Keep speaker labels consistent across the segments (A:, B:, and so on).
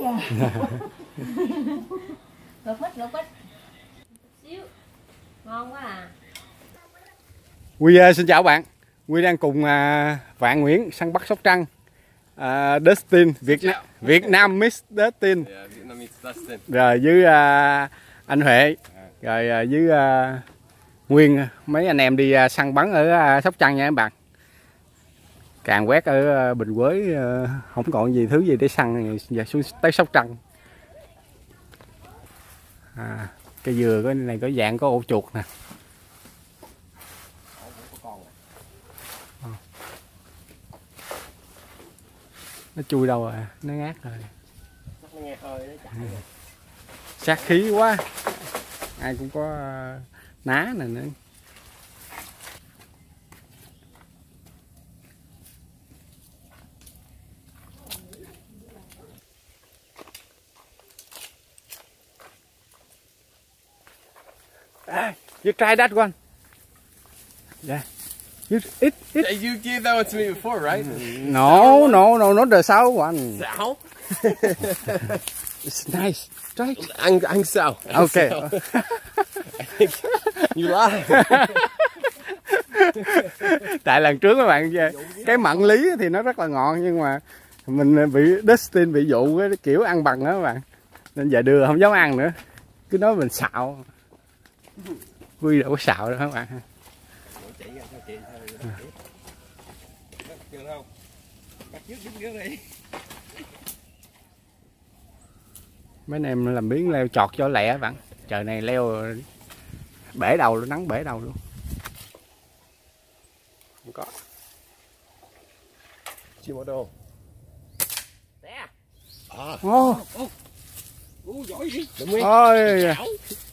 A: lột ít lột ít xíu ngon quá à
B: Quy uh, xin chào bạn. Quy đang cùng uh, Vạn Nguyễn săn bắt sóc trăng. Uh, Dustin Việt Nam Việt Nam Miss Dustin. rồi với uh, anh Huệ rồi uh, với uh, Nguyên mấy anh em đi uh, săn bắn ở uh, Sóc Trăng nha các bạn. Càng quét ở ờ, Bình Quế ờ, không còn gì thứ gì để săn và dạ, xuống tới Sóc Trăng. À, cây dừa cái này có dạng có ổ chuột nè. Ờ. nó chui đâu rồi nó ngát rồi sát khí quá ai cũng có ná này nữa you try that one. Yeah. You eat, eat.
C: Hey, you gave that one to me before, right?
B: No, no, no, not the sour one.
C: Sao?
B: It's nice. Try.
C: Ăn ăn sao? Ăn
B: Okay.
C: you lie.
B: Tại lần trước các bạn cái mặn lý thì nó rất là ngon nhưng mà mình bị Dustin bị dụ cái kiểu ăn bằng đó các bạn. Nên giờ đưa không dám ăn nữa. Cứ nói mình xạo. Quy đâu có xạo đâu các bạn. Mấy anh em làm biến leo chọt cho lẹ bạn. Trời này leo bể đầu luôn, nắng bể đầu luôn. Không có.
C: Chim ở đâu?
B: Ô,
C: giỏi
B: ôi,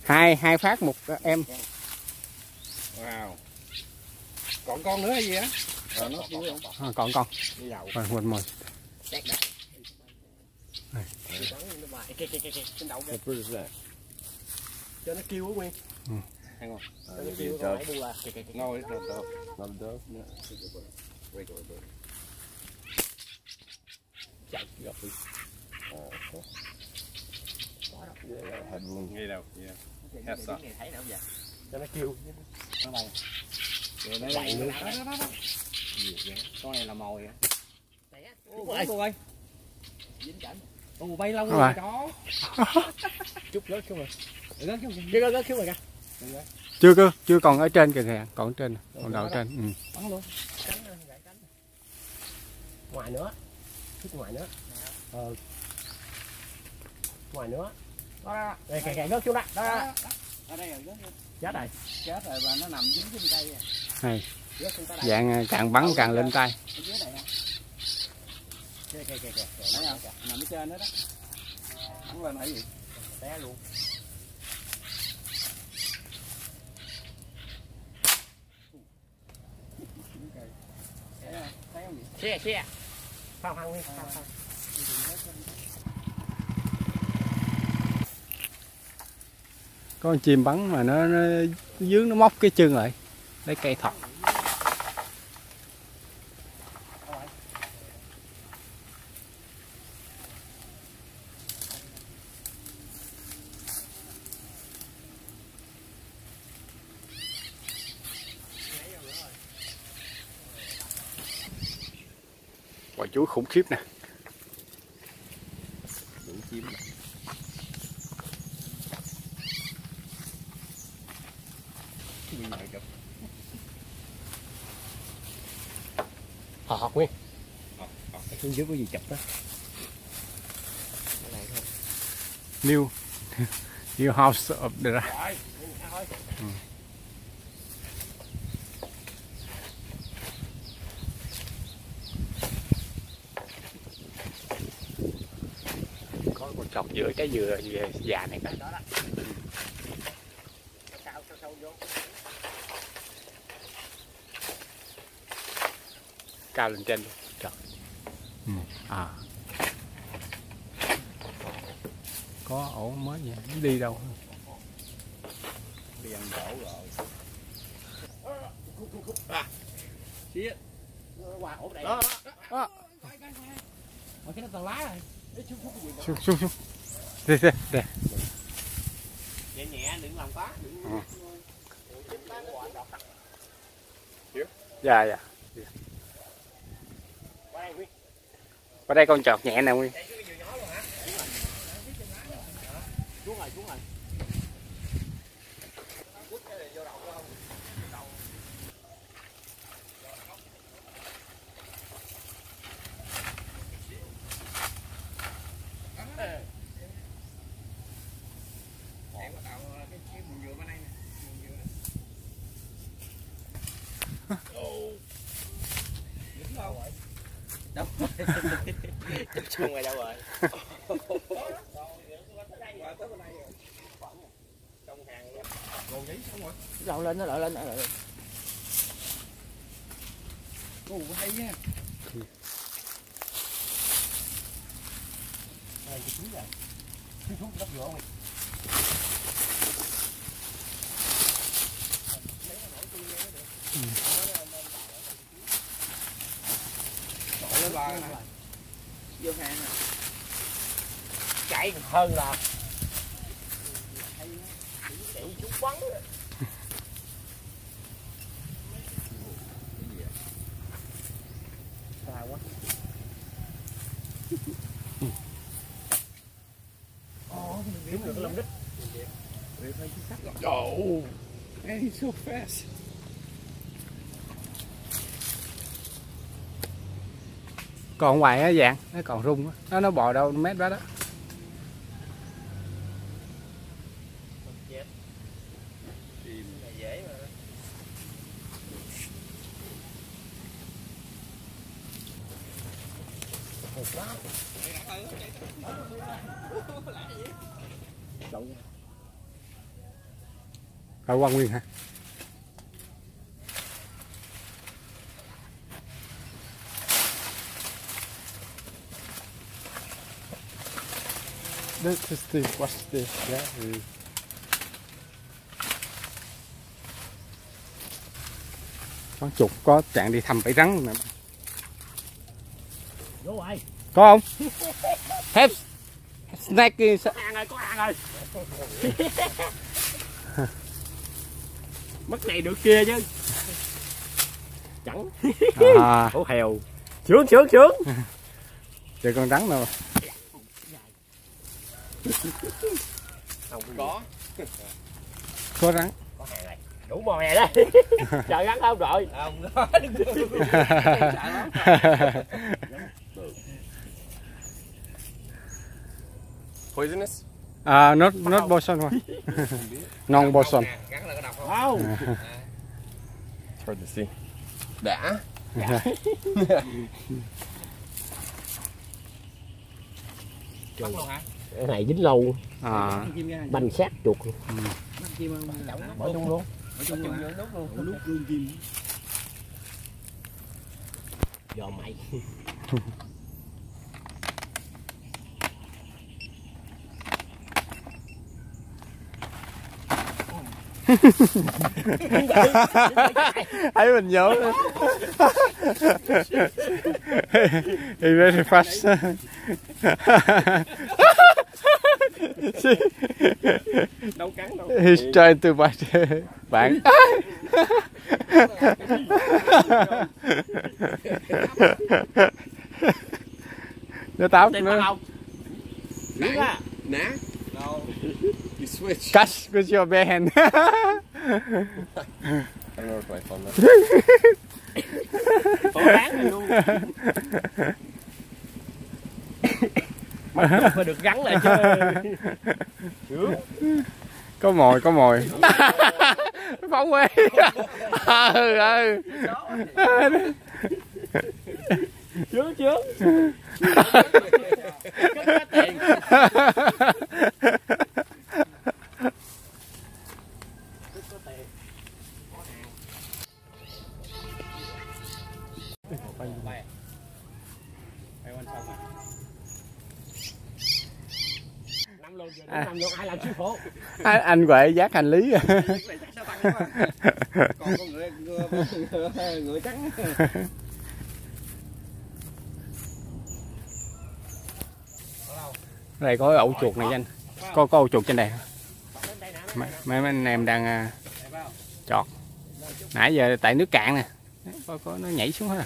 B: hai hai phát một em.
C: Wow. Còn con nữa hay gì á? Ờ, nó kêu không?
B: À, còn con. Rồi, quên
C: kìa. Cho nó kêu á Nguyên.
B: Ừ.
C: Hang on. Cho nó kêu là. Kìa, kìa. No, it's not dove. Not dove. No. Regular bird. Chạy, gặp đi. Yeah, head wound. Ngay đầu, yeah. Shot. Cho nó kêu. Nó bay. Rồi nó bay nữa. Đó, đó? Con này là mồi á. Ủa, cô bay. Ồ, bay lâu rồi đó. Chút rớt xuống rồi. Xuống rồi. Rớt rớt xuống rồi kìa.
B: Chưa cơ, chưa còn ở trên kìa kìa, còn ở trên, còn đầu trên. Ừ.
C: Bắn luôn. Cánh gãy cánh. Ngoài nữa. Chút ngoài nữa. Ờ. Ngoài nữa. Đó đó. Đây kìa kìa rớt xuống đó. Đó đó. Ở đây rồi rớt xuống. Chết rồi. Chết rồi và nó nằm dính trên cây à. Đây.
B: Dạng ờ, càng bắn càng lên tay.
C: Này. Kìa kìa kìa kìa. Thấy không? Nằm ở trên đó đó. Bắn lên hay gì? Té luôn. xe xe khoan khoan đi khoan
B: Có con chim bắn mà nó, nó dướng nó móc cái chân lại. Lấy cây thật. Quả chuối khủng khiếp nè.
C: đủ chim Họ học nguyên. Phía dưới có gì chụp đó. Này
B: New. New House of the
C: Rồi, thôi.
B: Có con chọc giữa cái dừa dừa già này cả.
C: Đó đó Cao sâu sâu vô
B: cao lên trên luôn trời. Ừ. à. Có ổ mới nó đi đâu.
C: Đi ăn đổ rồi. À. Xía Qua ổ đây.
B: Đó, đó.
C: Ở cái nó toàn lá rồi.
B: Xuống xuống xuống. Đây đây đây
C: nhẹ nhẹ đừng làm quá đừng.
B: Dạ dạ ở đây con chọt nhẹ nè nguyên
C: xuống rồi xuống rồi Chung rồi đâu rồi
A: lộn lên nó lộn lên nó lộn lên
C: Ồ, hay nha. Đây, cái trứng rồi. Trứng thuốc gấp vô mày. Đổ lên ba nè.
A: Vô hàng nè
C: Chạy hơn là. Chạy chú bắn Xa quá được
B: oh hey, so fast còn ngoài nó dạng, nó còn rung á. Nó nó bò đâu mét đó đó.
C: Dễ
B: ở quan nguyên hả? This what's this? Yeah. ừ. Con chuột có trạng đi thăm bẫy rắn nè.
C: Vô rồi
B: Có không? Have snake is
C: ăn rồi có ăn rồi mất này được kia chứ chẳng
B: à,
C: ổ hèo sướng sướng sướng
B: chờ con rắn nào
C: không có
B: có rắn.
C: Có hàng này đủ bò hè đây. Chờ gắn không rồi? Không có. Poisonous?
B: À not not boson thôi non boson
C: gắn là có độc không. Không hard to see. Đã. Bắt luôn hả? Cái này dính lâu
B: à.
C: Banh sát chuột. Bỏ chung luôn. Do mày.
B: Thấy mình nhớ. He very fast
C: đâu cắn đâu
B: he's trying to bite bạn nó táo
C: Tên
B: nó
C: bắt không á
D: Nah? No. You switch.
B: catch with your bare hand
D: I don't know if I found that.
C: Tổ đáng này luôn Mà phải được gắn lại chứ
B: có mồi có mồi. Phóng quê. Ừ ừ.
C: Chưa chưa Rồi, năm luôn ai làm sư phụ
B: anh, anh Huệ giác hành lý.
D: Còn con người, người, người trắng.
B: Đây có ổ chuột này anh. Có có ổ chuột trên đây. Mấy mấy anh em đang à, chọt. Nãy giờ tại nước cạn nè. Có, có nó nhảy xuống hết à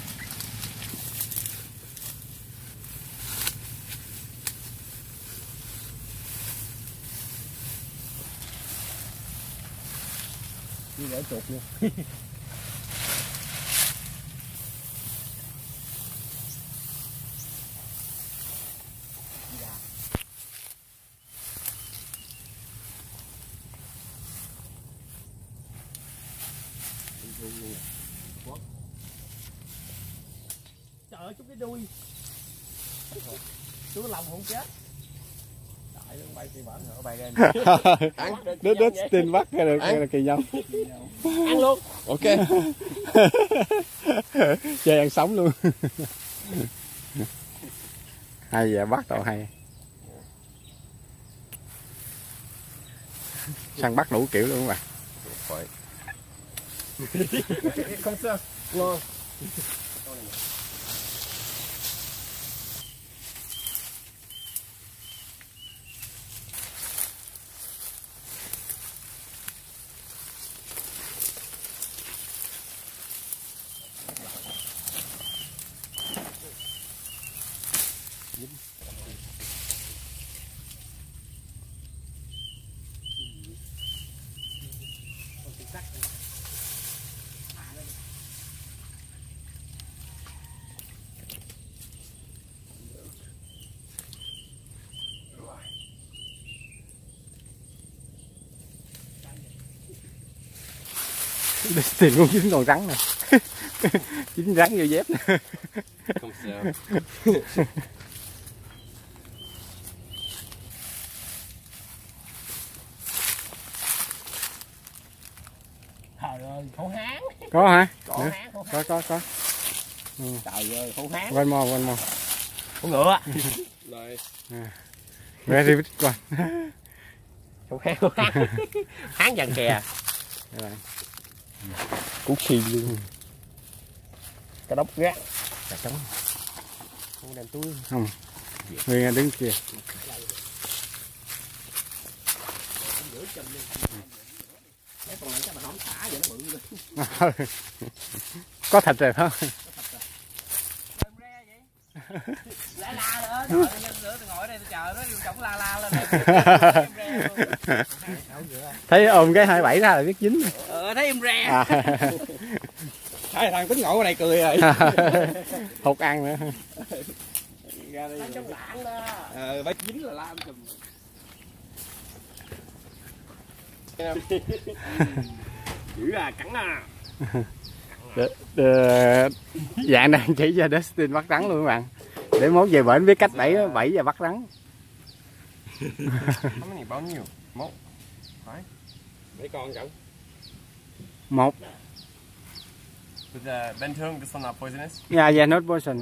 D: Đi chuột luôn.
C: trời ơi chút cái đuôi chú lòng không chết đại nó bay thì bẩn ở bay lên
B: đứt đứt tin bắt cái được cái là kỳ nhau
C: ăn luôn.
D: Ok.
B: chơi ăn sống luôn. Hay vậy bắt tao hay. Săn bắt đủ kiểu luôn các bạn.
D: Phải.
C: không sao ngon
B: tìm con dính còn rắn nè. Dính rắn vô dép nè.
D: Không sao.
C: trời ơi khẩu hán.
B: Có hả? Nè,
C: hán hán.
B: Có có có.
C: Trời ơi khẩu hán.
B: Quanh mò quanh mò
C: con ngựa.
D: Này.
B: very big one
C: khẩu hán khẩu hán.
B: Đây bạn. Cú khi luôn.
C: Cái đốc gác.
B: Cà trống.
C: Không đem túi.
B: Nguyên đứng kia.
C: Cái con này chắc mà không xả vậy nó bự lên
B: có thịt rồi phải không
A: la la nữa trời ơi, nữa tôi ngồi ở đây tôi chờ nó chổng la la lên.
B: Thấy ôm cái 27 ra là biết dính.
A: Ờ thấy em re
B: à.
C: Hai thằng tính ngồi ở đây cười rồi.
B: Hụt ăn nữa.
C: Ra đây
A: trong lạng đó.
C: Ờ bác dính là la em chùm. Dữ à cắn à.
B: Dạng đang chỉ cho Dustin bắt rắn luôn các bạn để mốt về bển biết cách bẫy bẫy và bắt rắn.
D: How many? Bao nhiêu? Một.
C: mấy con cậu
B: một.
D: With uh, Ben Thương, this one not poisonous?
B: yeah, yeah, not poison.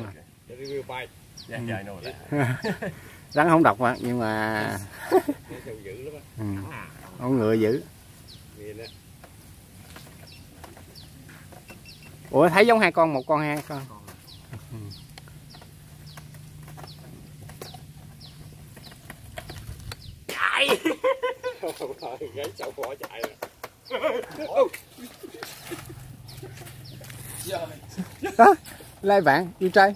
C: Để review bay
D: Yeah, yeah, I know that.
B: rắn không độc mà nhưng mà
C: nó sâu dữ lắm á.
B: Ừ, con ngựa dữ. Ủa thấy giống hai con một con hai con
C: gáy chậu bỏ chạy rồi
B: đó lai bạn yêu trai.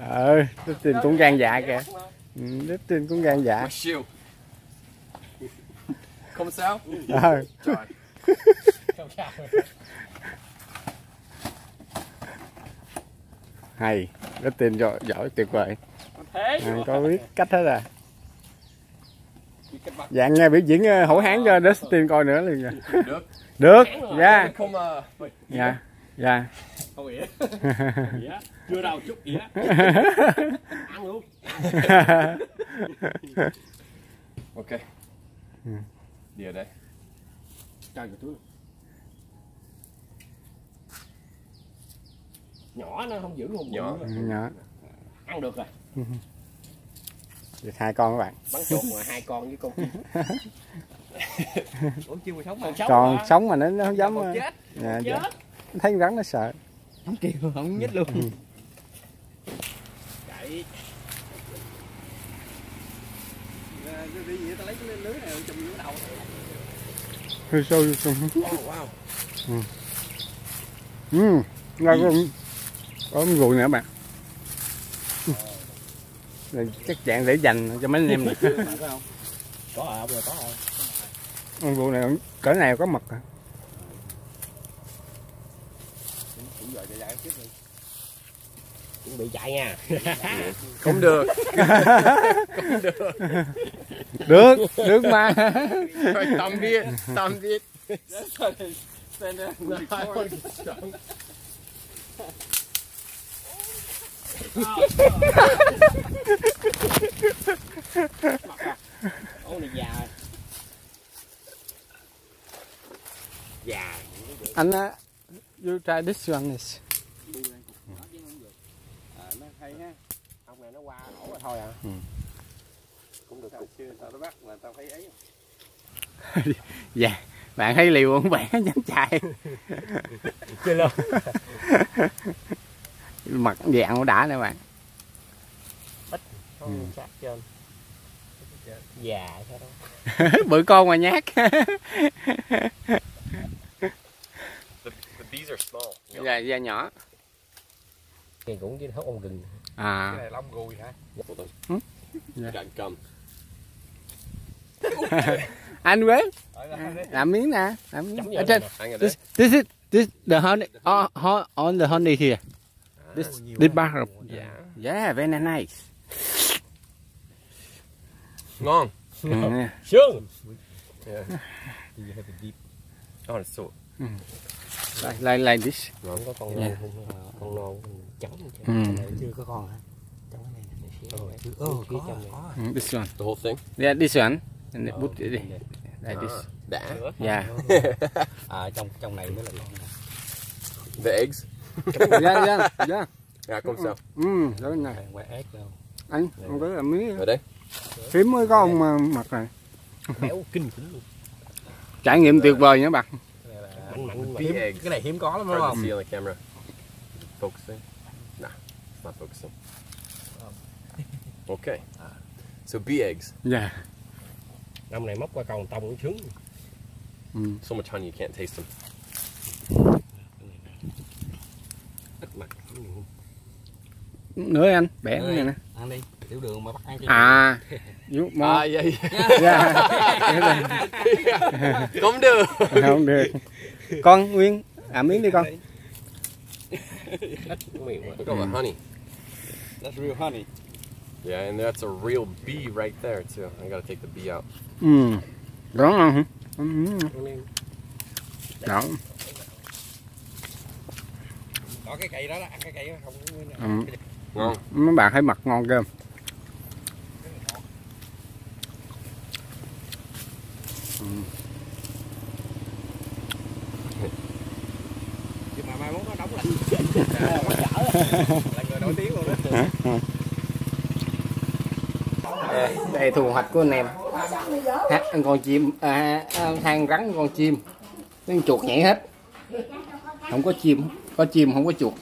B: Ờ tin cũng gan dạ kìa. Ừ, Đứt tin cũng gan dạ.
D: Không sao?
B: ờ
D: Trời.
B: hay Dustin giỏi, giỏi tuyệt vời.
A: Thế
B: à, có biết cách hết à. Dạng nghe biểu diễn ờ, hổ hán cho Dustin coi nữa liền
D: Được.
B: được dạ.
D: Không à.
B: dạ dạ.
C: Không nghĩa. Chưa đâu chút ăn luôn.
D: Ok.
B: Ừ.
D: Đi ở đây.
C: trời cái túi. Nhỏ nó không giữ không
D: Nhỏ.
B: nhỏ.
C: Ăn được rồi.
B: Được hai con các bạn.
C: Bắn trộn mà hai con với con
A: ủa chưa sống mà.
C: Sống
B: còn
C: mà.
B: sống mà nó nó không dám
C: Còn chết.
B: Dạ, dạ.
C: chết.
B: Thấy rắn nó sợ.
A: Không kêu không nhích luôn.
C: Chạy
A: đi gì tao lấy cái lưới này chùm vô đầu
B: hơi sâu vô sông.
C: Oh, wow.
B: Ừ. Ra con có con ruồi nữa bạn. Rồi chắc dạng để dành cho mấy anh em nè
C: có à rồi có rồi
B: con ruồi này cỡ này có mật à?
C: Chuẩn bị chạy nha.
D: Không được.
B: được được mà.
D: Tầm biết.
C: ô này già già
B: anh á you try this one is
A: nó tao chưa bắt tao thấy ấy
B: dạ bạn thấy liều không bạn dám chạy
C: chơi luôn
B: mặt dạng nó đã nè bạn
C: không sát trên già sao đâu
B: bự con mà nhát
D: But, but these are small.
B: dạ dạ nhỏ
C: thì cũng chứ hốt ông gừng
B: à
A: này lông gùi hả
B: Dạ. Anh quế làm miếng nè làm miếng ở trên this this is this the honey oh, ho- on the honey here this this bar of
D: Yeah.
B: yeah very nice
D: Ngon.
B: Ừ.
C: sương
D: Yeah. Oh, it's so.
B: like, like like this
C: không có con
B: Dạ.
C: non không con non chấm
B: Ừ.
E: chưa có con hả trong cái này
C: trong này.
E: có.
B: Mm, this one
D: The whole thing?
B: yeah this one and then put it in. like this
D: Ah, Đã.
B: yeah
E: à trong trong này mới là con nè.
D: The eggs?
B: yeah yeah yeah
D: Yeah, không sao.
B: ừ đó này
E: Đây, quả ếch đâu
B: anh không có làm miếng
D: Ở đây.
B: hiếm mới có ông mà mặt này
C: béo kinh khủng luôn
B: trải nghiệm tuyệt vời nha bạn
E: cái này là hiếm có lắm đúng không
D: see on the camera. Focusing? Nah, it's not focusing. Okay. So bee eggs.
B: dạ
C: năm này móc qua cầu tông cũng sướng.
B: Ừ.
D: So much honey you can't taste them.
C: ít mặt
B: nữa anh bẻ
E: Nữa
B: này nè.
E: ăn đi tiểu đường mà bắt ăn cho
B: à you
D: Ah,
B: more
D: yeah, yeah.
B: yeah
D: Không được.
B: không được. Con nguyên à miếng đi con.
D: At all the honey.
A: that's real honey
D: Yeah, and that's a real bee right there too. I gotta take the bee out.
B: ừ đó đó.
A: Có cái cây đó đó ăn cái cây đó không nguyên
B: ừ.
D: Ngon.
B: mấy bạn thấy mặt ngon cơm
A: nhưng mà mai mốt nó đóng lại.
C: Nổi tiếng luôn đó
B: đây, đây thu hoạch của anh em. Hát ăn con chim à, à ăn than rắn con chim. Con chuột nhảy hết. Không có chim có chim không có chuột.